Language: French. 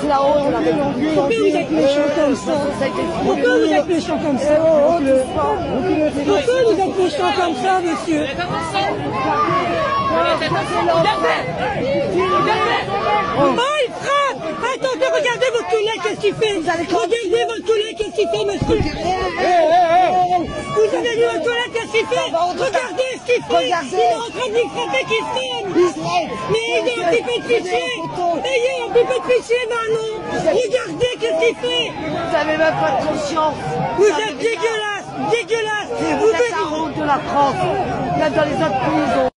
Pourquoi vous êtes méchant comme ça Pourquoi vous êtes méchant comme ça Pourquoi vous êtes méchant comme ça, monsieur Oh, il frappe Attendez, regardez votre collègue, qu'est-ce qu'il fait Regardez votre collègue, qu'est-ce qu'il fait, monsieur Vous avez vu votre collègue, qu'est-ce qu'il fait Regardez ce qu'il fait. Il est en train de lui frapper qu'il freine Mais ayez un petit peu de pitié Ayez un petit peu de pitié, Manon Regardez qu'est-ce qu'il fait Vous n'avez même pas de conscience. Vous êtes dégueulasse Dégueulasse Vous êtes la honte de la France. Même dans les autres pays,